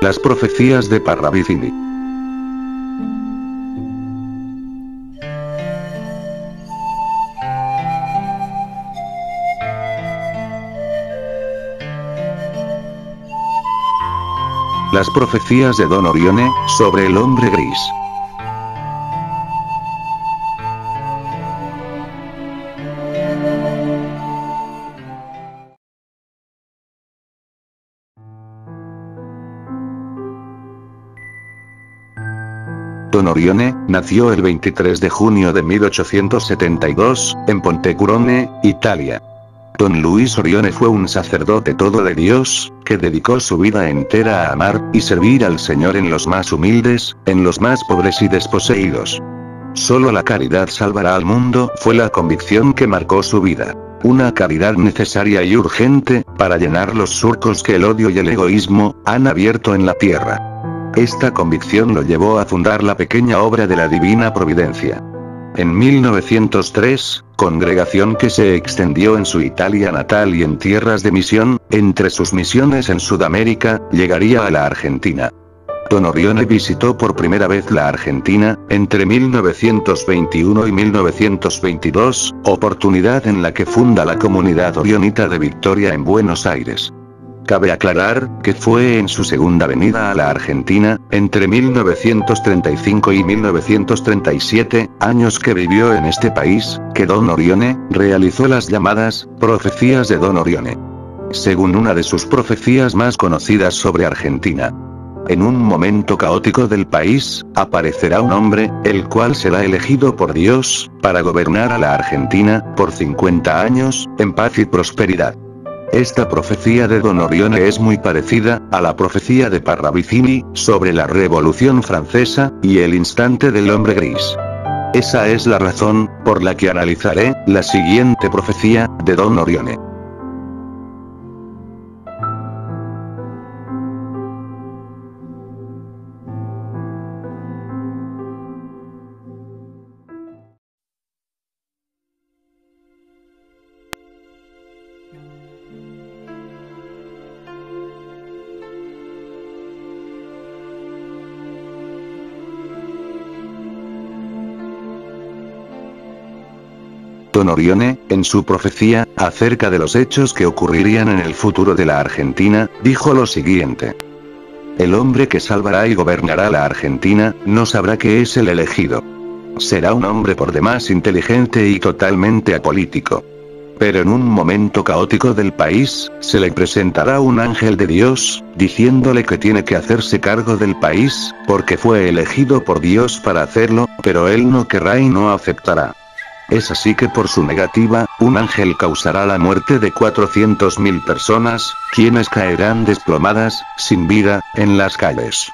Las profecías de Parravicini. Las profecías de Don Orione, sobre el hombre gris. Don Orione, nació el 23 de junio de 1872, en Pontecurone, Italia. Don Luis Orione fue un sacerdote todo de Dios, que dedicó su vida entera a amar y servir al Señor en los más humildes, en los más pobres y desposeídos. Solo la caridad salvará al mundo, fue la convicción que marcó su vida. Una caridad necesaria y urgente, para llenar los surcos que el odio y el egoísmo, han abierto en la tierra. Esta convicción lo llevó a fundar la pequeña obra de la Divina Providencia. En 1903, congregación que se extendió en su Italia natal y en tierras de misión, entre sus misiones en Sudamérica, llegaría a la Argentina. Don Orione visitó por primera vez la Argentina, entre 1921 y 1922, oportunidad en la que funda la comunidad orionita de Victoria en Buenos Aires. Cabe aclarar, que fue en su segunda venida a la Argentina, entre 1935 y 1937, años que vivió en este país, que Don Orione, realizó las llamadas, profecías de Don Orione. Según una de sus profecías más conocidas sobre Argentina. En un momento caótico del país, aparecerá un hombre, el cual será elegido por Dios, para gobernar a la Argentina, por 50 años, en paz y prosperidad. Esta profecía de Don Orione es muy parecida a la profecía de Parravicini sobre la Revolución Francesa y el instante del hombre gris. Esa es la razón por la que analizaré la siguiente profecía de Don Orione. Don Orione, en su profecía, acerca de los hechos que ocurrirían en el futuro de la Argentina, dijo lo siguiente. El hombre que salvará y gobernará la Argentina, no sabrá que es el elegido. Será un hombre por demás inteligente y totalmente apolítico. Pero en un momento caótico del país, se le presentará un ángel de Dios, diciéndole que tiene que hacerse cargo del país, porque fue elegido por Dios para hacerlo, pero él no querrá y no aceptará. Es así que por su negativa, un ángel causará la muerte de 400.000 personas, quienes caerán desplomadas, sin vida, en las calles.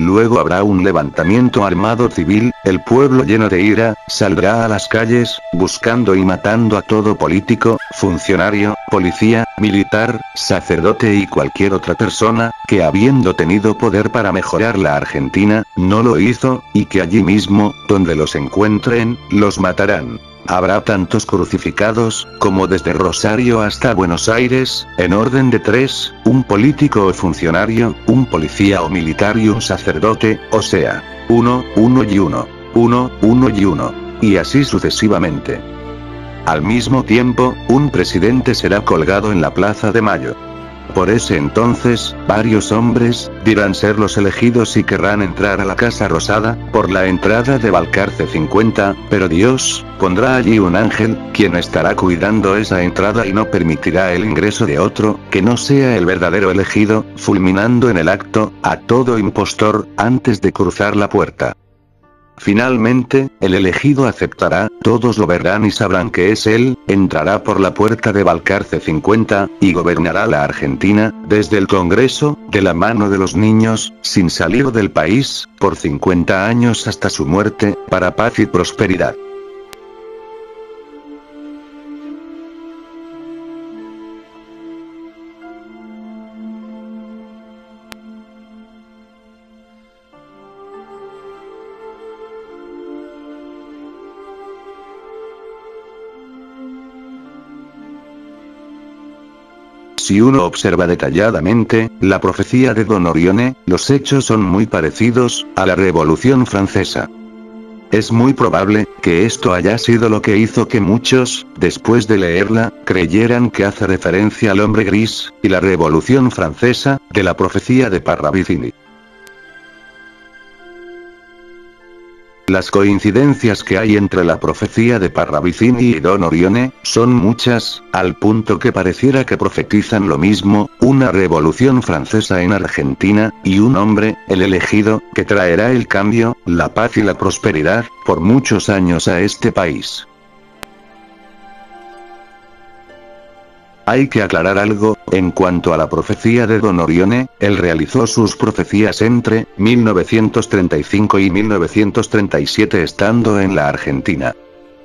Luego habrá un levantamiento armado civil, el pueblo lleno de ira, saldrá a las calles, buscando y matando a todo político, funcionario, policía, militar, sacerdote y cualquier otra persona, que habiendo tenido poder para mejorar la Argentina, no lo hizo, y que allí mismo, donde los encuentren, los matarán. Habrá tantos crucificados, como desde Rosario hasta Buenos Aires, en orden de tres, un político o funcionario, un policía o militar y un sacerdote, o sea, uno, uno y uno, uno, uno y uno. Y así sucesivamente. Al mismo tiempo, un presidente será colgado en la Plaza de Mayo. Por ese entonces, varios hombres, dirán ser los elegidos y querrán entrar a la Casa Rosada, por la entrada de Balcarce 50, pero Dios, pondrá allí un ángel, quien estará cuidando esa entrada y no permitirá el ingreso de otro, que no sea el verdadero elegido, fulminando en el acto, a todo impostor, antes de cruzar la puerta. Finalmente, el elegido aceptará, todos lo verán y sabrán que es él, entrará por la puerta de Balcarce 50, y gobernará la Argentina, desde el Congreso, de la mano de los niños, sin salir del país, por 50 años hasta su muerte, para paz y prosperidad. Si uno observa detalladamente, la profecía de Don Orione, los hechos son muy parecidos, a la Revolución Francesa. Es muy probable, que esto haya sido lo que hizo que muchos, después de leerla, creyeran que hace referencia al hombre gris, y la Revolución Francesa, de la profecía de Parravicini. Las coincidencias que hay entre la profecía de Parravicini y Don Orione, son muchas, al punto que pareciera que profetizan lo mismo, una revolución francesa en Argentina, y un hombre, el elegido, que traerá el cambio, la paz y la prosperidad, por muchos años a este país. Hay que aclarar algo, en cuanto a la profecía de Don Orione, él realizó sus profecías entre 1935 y 1937 estando en la Argentina.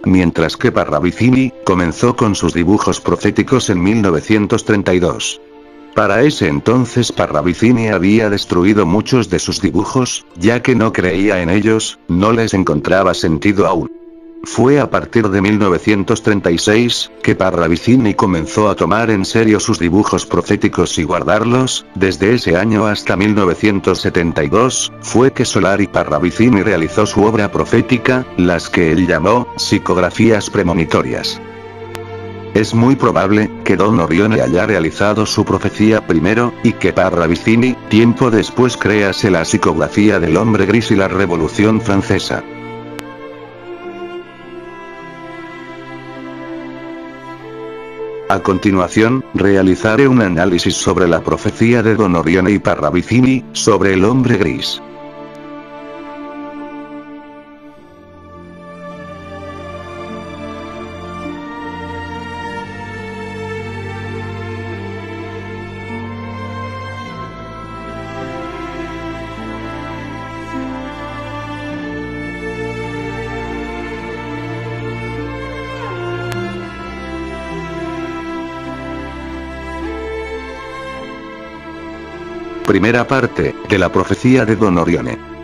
Mientras que Parravicini, comenzó con sus dibujos proféticos en 1932. Para ese entonces Parravicini había destruido muchos de sus dibujos, ya que no creía en ellos, no les encontraba sentido aún. Fue a partir de 1936, que Parravicini comenzó a tomar en serio sus dibujos proféticos y guardarlos, desde ese año hasta 1972, fue que Solari Parravicini realizó su obra profética, las que él llamó, psicografías premonitorias. Es muy probable, que Don Orione haya realizado su profecía primero, y que Parravicini, tiempo después crease la psicografía del hombre gris y la revolución francesa. A continuación, realizaré un análisis sobre la profecía de Don Orione y Parravicini, sobre el hombre gris. Primera parte, de la profecía de Don Orione.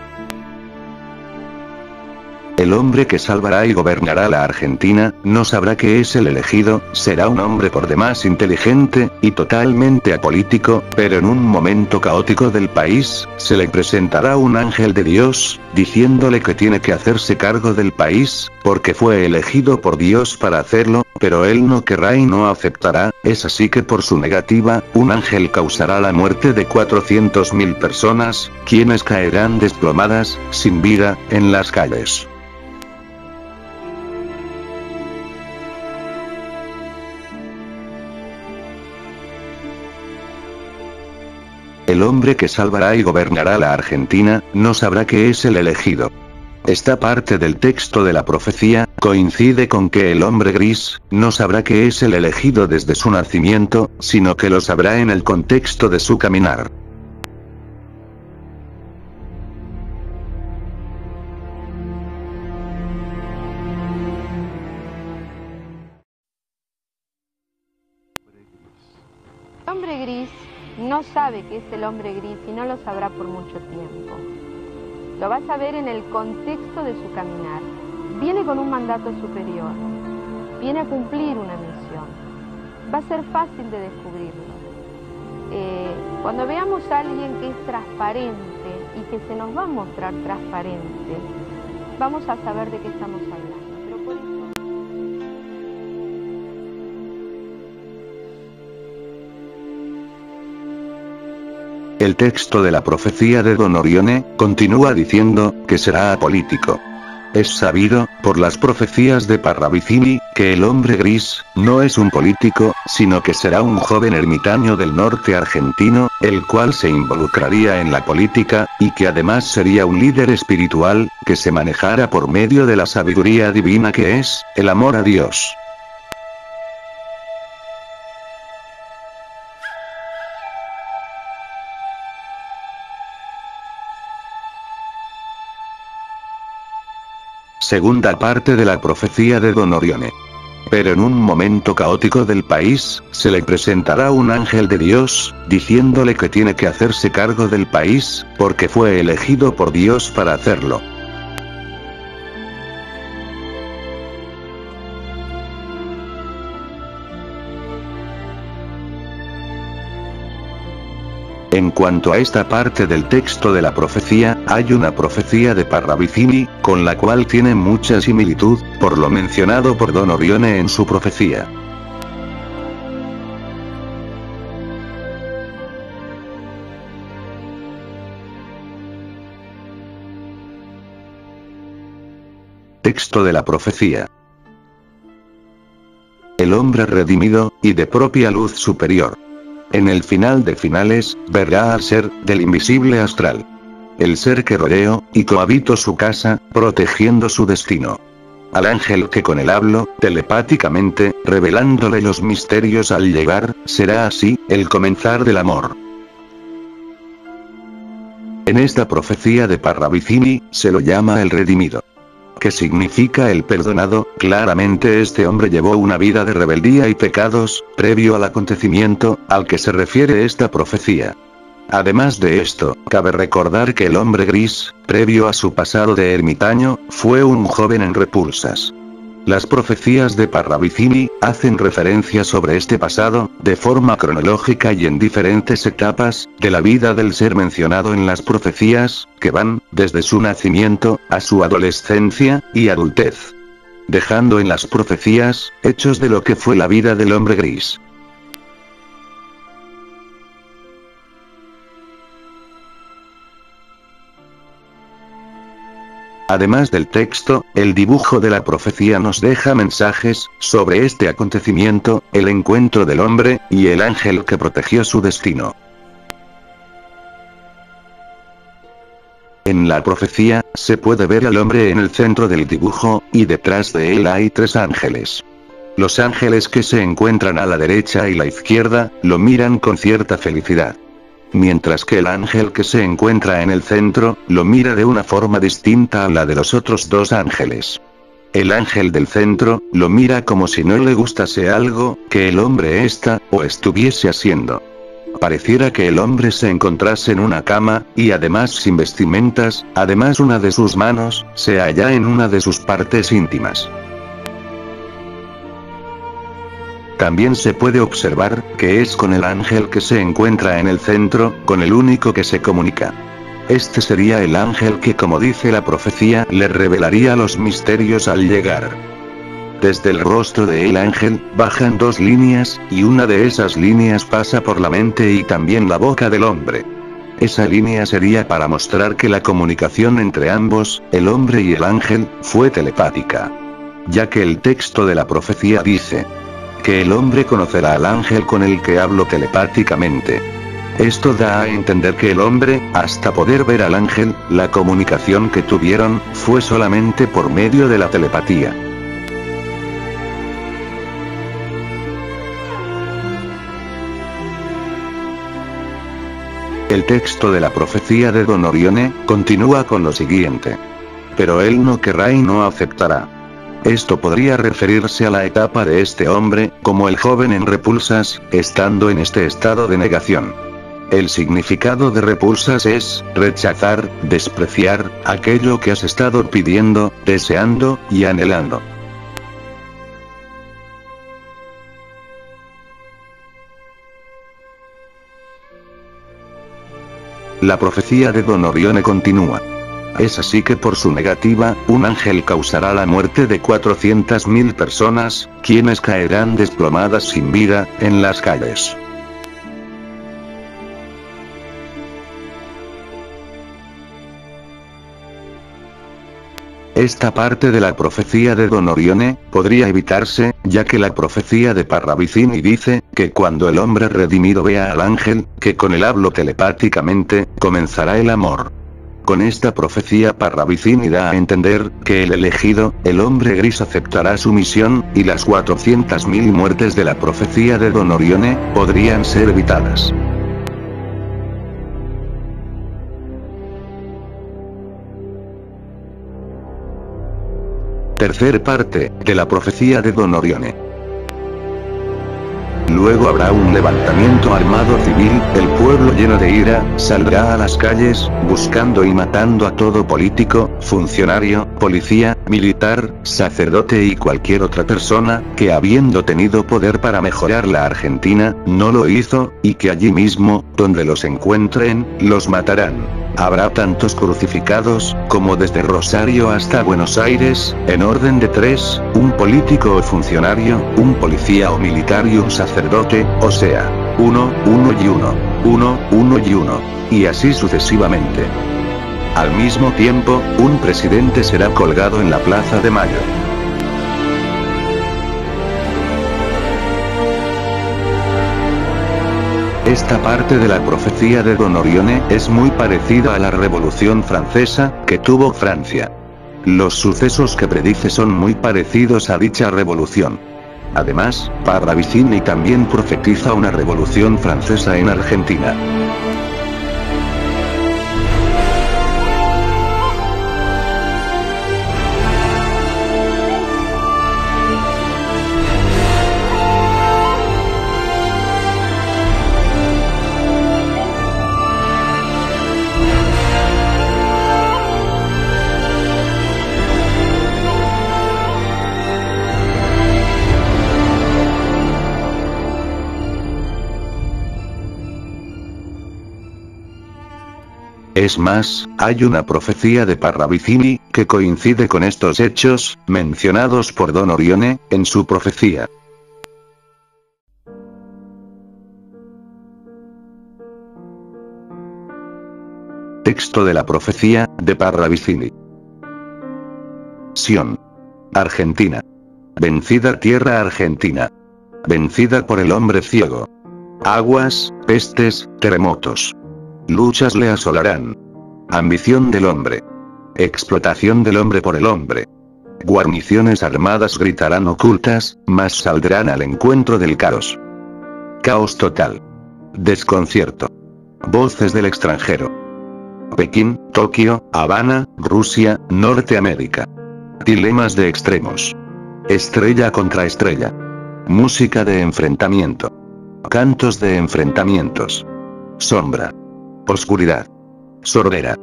El hombre que salvará y gobernará la Argentina, no sabrá que es el elegido, será un hombre por demás inteligente, y totalmente apolítico, pero en un momento caótico del país, se le presentará un ángel de Dios, diciéndole que tiene que hacerse cargo del país, porque fue elegido por Dios para hacerlo, pero él no querrá y no aceptará, es así que por su negativa, un ángel causará la muerte de 400.000 personas, quienes caerán desplomadas, sin vida, en las calles. El hombre que salvará y gobernará la Argentina, no sabrá que es el elegido. Esta parte del texto de la profecía, coincide con que el hombre gris, no sabrá que es el elegido desde su nacimiento, sino que lo sabrá en el contexto de su caminar. Que es el hombre gris y no lo sabrá por mucho tiempo. Lo vas a ver en el contexto de su caminar. Viene con un mandato superior. Viene a cumplir una misión. Va a ser fácil de descubrirlo. Eh, cuando veamos a alguien que es transparente y que se nos va a mostrar transparente, vamos a saber de qué estamos hablando. El texto de la profecía de Don Orione, continúa diciendo, que será apolítico. Es sabido, por las profecías de Parravicini, que el hombre gris, no es un político, sino que será un joven ermitaño del norte argentino, el cual se involucraría en la política, y que además sería un líder espiritual, que se manejara por medio de la sabiduría divina que es, el amor a Dios. Segunda parte de la profecía de Don Orione. Pero en un momento caótico del país, se le presentará un ángel de Dios, diciéndole que tiene que hacerse cargo del país, porque fue elegido por Dios para hacerlo. Cuanto a esta parte del texto de la profecía, hay una profecía de Parravicini, con la cual tiene mucha similitud, por lo mencionado por Don Orione en su profecía. Texto de la profecía. El hombre redimido, y de propia luz superior. En el final de finales, verá al ser, del invisible astral. El ser que rodeo, y cohabito su casa, protegiendo su destino. Al ángel que con él hablo, telepáticamente, revelándole los misterios al llegar, será así, el comenzar del amor. En esta profecía de Parravicini, se lo llama el redimido. ¿Qué significa el perdonado? Claramente este hombre llevó una vida de rebeldía y pecados, previo al acontecimiento, al que se refiere esta profecía. Además de esto, cabe recordar que el hombre gris, previo a su pasado de ermitaño, fue un joven en repulsas. Las profecías de Parravicini hacen referencia sobre este pasado, de forma cronológica y en diferentes etapas, de la vida del ser mencionado en las profecías, que van, desde su nacimiento, a su adolescencia, y adultez. Dejando en las profecías, hechos de lo que fue la vida del hombre gris. Además del texto, el dibujo de la profecía nos deja mensajes, sobre este acontecimiento, el encuentro del hombre, y el ángel que protegió su destino. En la profecía, se puede ver al hombre en el centro del dibujo, y detrás de él hay tres ángeles. Los ángeles que se encuentran a la derecha y la izquierda, lo miran con cierta felicidad mientras que el ángel que se encuentra en el centro, lo mira de una forma distinta a la de los otros dos ángeles. El ángel del centro, lo mira como si no le gustase algo, que el hombre está, o estuviese haciendo. Pareciera que el hombre se encontrase en una cama, y además sin vestimentas, además una de sus manos, se halla en una de sus partes íntimas. También se puede observar, que es con el ángel que se encuentra en el centro, con el único que se comunica. Este sería el ángel que como dice la profecía, le revelaría los misterios al llegar. Desde el rostro del ángel, bajan dos líneas, y una de esas líneas pasa por la mente y también la boca del hombre. Esa línea sería para mostrar que la comunicación entre ambos, el hombre y el ángel, fue telepática. Ya que el texto de la profecía dice, que el hombre conocerá al ángel con el que hablo telepáticamente. Esto da a entender que el hombre, hasta poder ver al ángel, la comunicación que tuvieron, fue solamente por medio de la telepatía. El texto de la profecía de Don Orione, continúa con lo siguiente. Pero él no querrá y no aceptará. Esto podría referirse a la etapa de este hombre, como el joven en repulsas, estando en este estado de negación. El significado de repulsas es, rechazar, despreciar, aquello que has estado pidiendo, deseando, y anhelando. La profecía de Don Orione continúa. Es así que por su negativa, un ángel causará la muerte de 400.000 personas, quienes caerán desplomadas sin vida, en las calles. Esta parte de la profecía de Don Orione, podría evitarse, ya que la profecía de Parravicini dice, que cuando el hombre redimido vea al ángel, que con él hablo telepáticamente, comenzará el amor. Con esta profecía Parravicini da a entender, que el elegido, el hombre gris aceptará su misión, y las 400.000 muertes de la profecía de Don Orione, podrían ser evitadas. Tercer parte, de la profecía de Don Orione. Luego habrá un levantamiento armado civil, el pueblo lleno de ira, saldrá a las calles, buscando y matando a todo político, funcionario, policía, militar, sacerdote y cualquier otra persona, que habiendo tenido poder para mejorar la Argentina, no lo hizo, y que allí mismo, donde los encuentren, los matarán. Habrá tantos crucificados, como desde Rosario hasta Buenos Aires, en orden de tres, un político o funcionario, un policía o militar y un sacerdote, o sea, uno, uno y uno, uno, uno y uno, y así sucesivamente. Al mismo tiempo, un presidente será colgado en la Plaza de Mayo. Esta parte de la profecía de Don Orione es muy parecida a la Revolución Francesa, que tuvo Francia. Los sucesos que predice son muy parecidos a dicha revolución. Además, Parravicini también profetiza una revolución francesa en Argentina. Es más, hay una profecía de Parravicini, que coincide con estos hechos, mencionados por Don Orione, en su profecía. Texto de la profecía, de Parravicini. Sion. Argentina. Vencida tierra argentina. Vencida por el hombre ciego. Aguas, pestes, terremotos. Luchas le asolarán. Ambición del hombre. Explotación del hombre por el hombre. Guarniciones armadas gritarán ocultas, mas saldrán al encuentro del caos. Caos total. Desconcierto. Voces del extranjero. Pekín, Tokio, Habana, Rusia, Norteamérica. Dilemas de extremos. Estrella contra estrella. Música de enfrentamiento. Cantos de enfrentamientos. Sombra. Oscuridad. Sordera.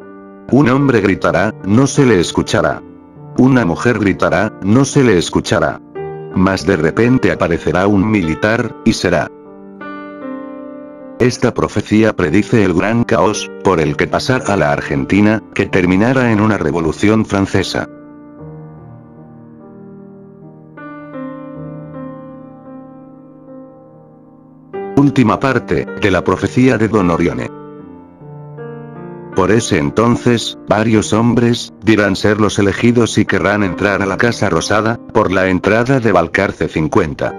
Un hombre gritará, no se le escuchará. Una mujer gritará, no se le escuchará. Mas de repente aparecerá un militar, y será. Esta profecía predice el gran caos, por el que pasará la Argentina, que terminará en una revolución francesa. Última parte, de la profecía de Don Orione. Por ese entonces, varios hombres, dirán ser los elegidos y querrán entrar a la Casa Rosada, por la entrada de Balcarce 50.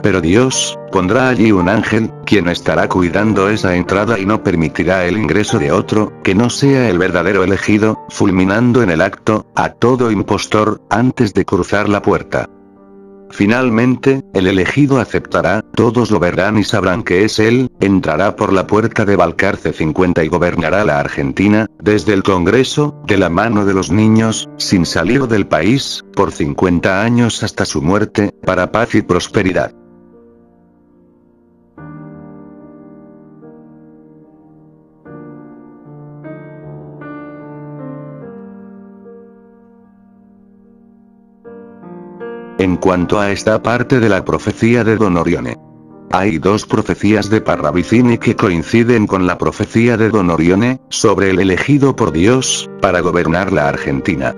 Pero Dios, pondrá allí un ángel, quien estará cuidando esa entrada y no permitirá el ingreso de otro, que no sea el verdadero elegido, fulminando en el acto, a todo impostor, antes de cruzar la puerta. Finalmente, el elegido aceptará, todos lo verán y sabrán que es él, entrará por la puerta de Balcarce 50 y gobernará la Argentina, desde el Congreso, de la mano de los niños, sin salir del país, por 50 años hasta su muerte, para paz y prosperidad. En cuanto a esta parte de la profecía de Don Orione. Hay dos profecías de Parravicini que coinciden con la profecía de Don Orione, sobre el elegido por Dios, para gobernar la Argentina.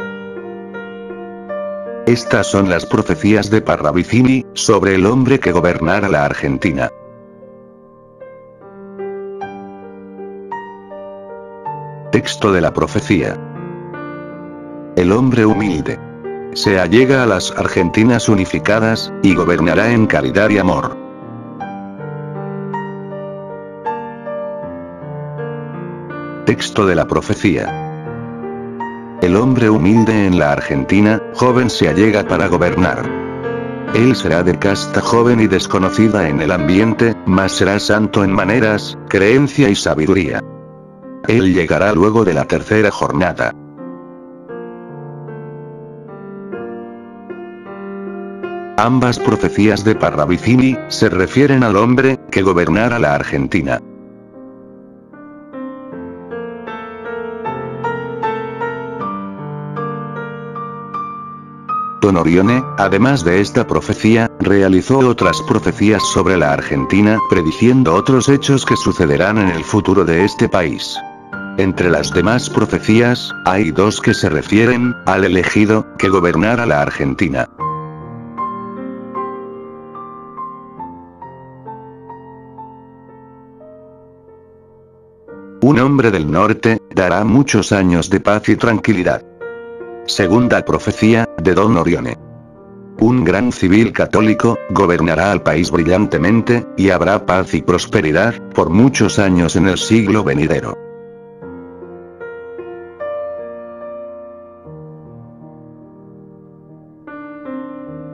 Estas son las profecías de Parravicini, sobre el hombre que gobernara la Argentina. Texto de la profecía. El hombre humilde se allega a las Argentinas unificadas, y gobernará en caridad y amor. Texto de la profecía. El hombre humilde en la Argentina, joven se allega para gobernar. Él será de casta joven y desconocida en el ambiente, mas será santo en maneras, creencia y sabiduría. Él llegará luego de la tercera jornada. Ambas profecías de Parravicini se refieren al hombre que gobernara la Argentina. Don Orione, además de esta profecía, realizó otras profecías sobre la Argentina, prediciendo otros hechos que sucederán en el futuro de este país. Entre las demás profecías, hay dos que se refieren al elegido que gobernara la Argentina. Un hombre del norte dará muchos años de paz y tranquilidad. Segunda profecía, de Don Orione. Un gran civil católico, gobernará al país brillantemente, y habrá paz y prosperidad, por muchos años en el siglo venidero.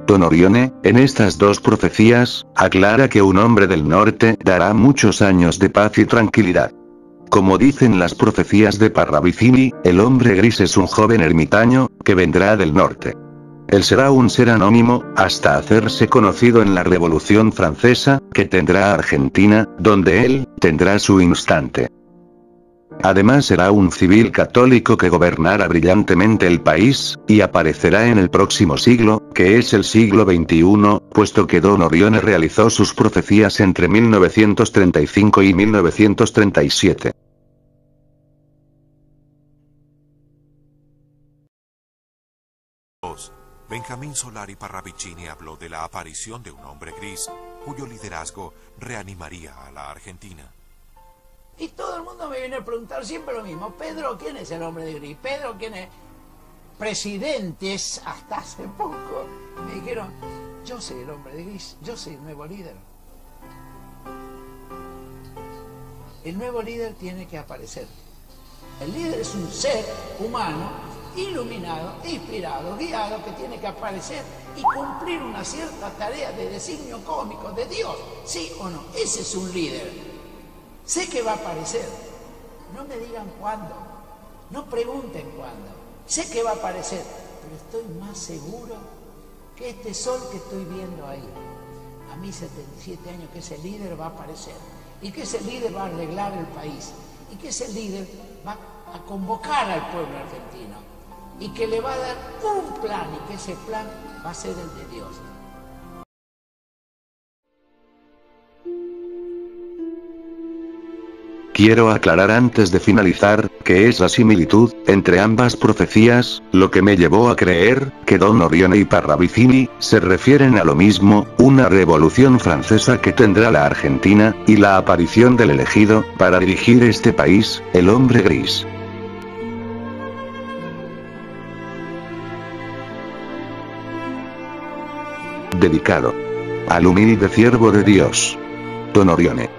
Don Orione, en estas dos profecías, aclara que un hombre del norte dará muchos años de paz y tranquilidad. Como dicen las profecías de Parravicini, el hombre gris es un joven ermitaño, que vendrá del norte. Él será un ser anónimo, hasta hacerse conocido en la Revolución Francesa, que tendrá Argentina, donde él, tendrá su instante. Además será un civil católico que gobernará brillantemente el país, y aparecerá en el próximo siglo, que es el siglo XXI, puesto que Don Orione realizó sus profecías entre 1935 y 1937. Benjamín Solari Parravicini habló de la aparición de un hombre gris, cuyo liderazgo reanimaría a la Argentina. Y todo el mundo me viene a preguntar siempre lo mismo. Pedro, ¿quién es el hombre de gris? Pedro, ¿quién es? Presidentes hasta hace poco me dijeron, yo soy el hombre de gris, yo soy el nuevo líder. El nuevo líder tiene que aparecer. El líder es un ser humano, iluminado, inspirado, guiado, que tiene que aparecer y cumplir una cierta tarea de designio cómico de Dios. ¿Sí o no? Ese es un líder. Sé que va a aparecer. No me digan cuándo. No pregunten cuándo. Sé que va a aparecer. Pero estoy más seguro que este sol que estoy viendo ahí, a mí 77 años, que ese líder va a aparecer. Y que ese líder va a arreglar el país. Y que ese líder va a convocar al pueblo argentino. Y que le va a dar un plan. Y que ese plan va a ser el de Dios. Quiero aclarar antes de finalizar, que es la similitud, entre ambas profecías, lo que me llevó a creer, que Don Orione y Parravicini, se refieren a lo mismo, una revolución francesa que tendrá la Argentina, y la aparición del elegido, para dirigir este país, el hombre gris. Dedicado. Al humilde siervo de Dios. Don Orione.